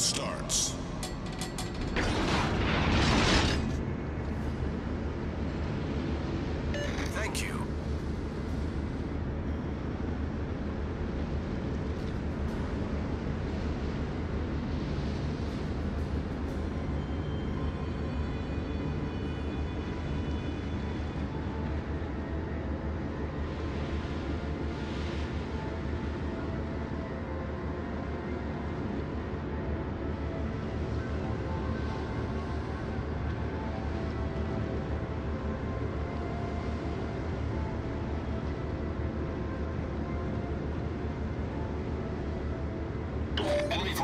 starts. Thank you.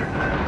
Our